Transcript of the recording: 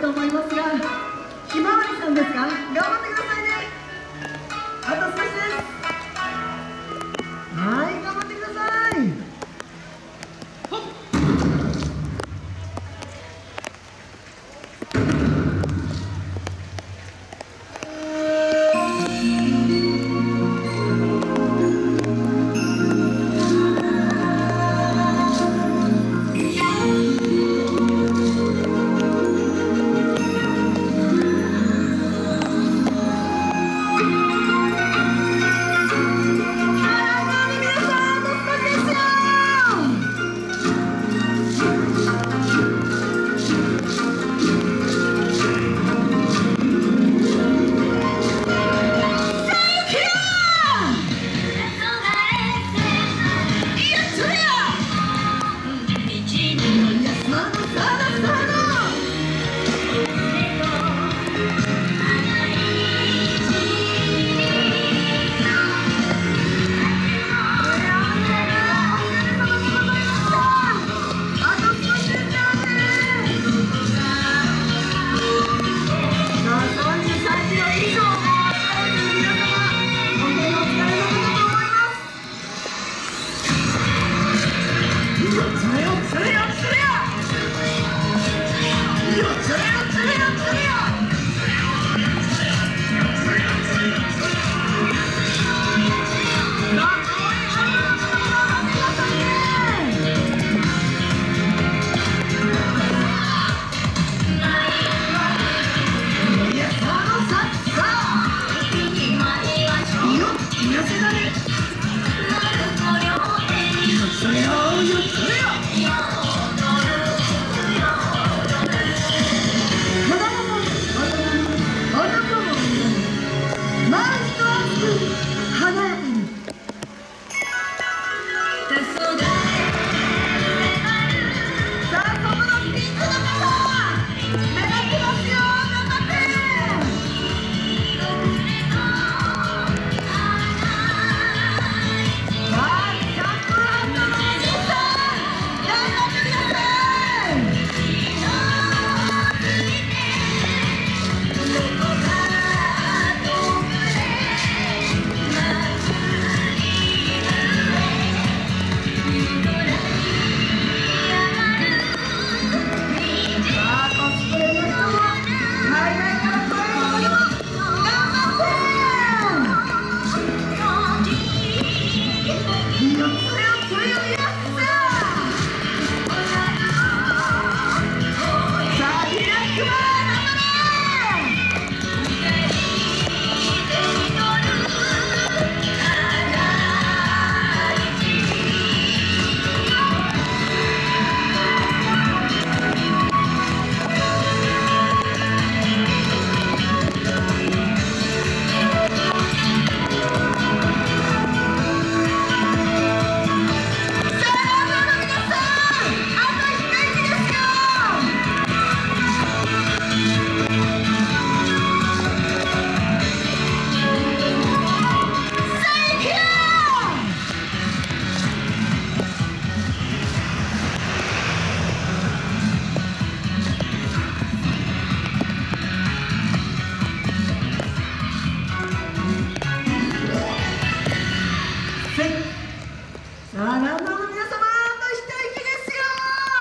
と思いますがひまわりさんですか？